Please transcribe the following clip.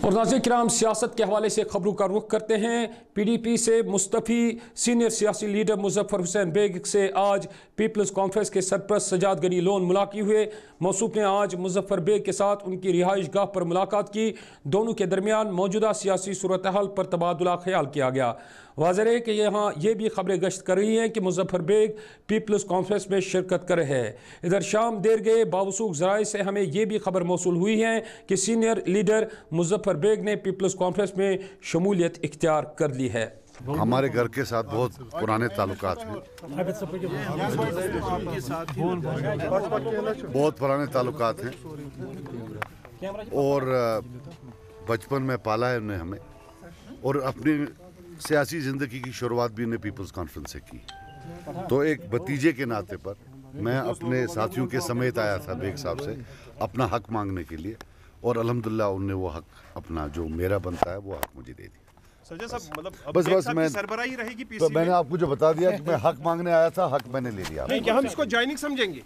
और नाजिर कराम, सियासत के हवाले से खबरों का रुख करते हैं। पी डी पी से मुस्तफ़ी सीनियर सियासी लीडर मुजफ्फर हुसैन बेग से आज पीपल्स कॉन्फ्रेंस के सरप्रस्त सजाद गनी लोन मुलाकी हुए। मौसूफ ने आज मुजफ्फर बेग के साथ उनकी रिहाइश गाह पर मुलाकात की। दोनों के दरमियान मौजूदा सियासी सूरत हाल पर तबादला ख्याल किया गया। वाजह है कि यहाँ ये भी खबरें गश्त कर रही हैं कि मुजफ्फर बेग पीपल्स कॉन्फ्रेंस में शिरकत कर रहे हैं। इधर शाम देर गए बावसूख जराए से हमें यह भी खबर मौसू हुई है कि सीनियर लीडर मुजफ्फर बेग ने पीपल्स कॉन्फ्रेंस में शमूलियत इख्तियार कर ली है। हमारे घर के साथ बहुत पुराने ताल्लुकात हैं। बहुत पुराने ताल्लुकात हैं। और बचपन में पाला है उन्हें हमें। और अपनी सियासी ज़िंदगी की शुरुआत भी उन्हें पीपल्स कॉन्फ्रेंस से की। तो एक भतीजे के नाते पर मैं अपने साथियों के समेत आया था बेग साहब से अपना हक मांगने के लिए। और अलहमदिल्ला उनने वो हक अपना जो मेरा बनता है वो हक मुझे दे दिया। साहब मतलब बस बस मैं सरबराही रहेगी तो मैंने आपको जो बता दिया कि मैं हक मांगने आया था हक मैंने ले लिया। नहीं क्या हम इसको ज्वाइनिंग समझेंगे?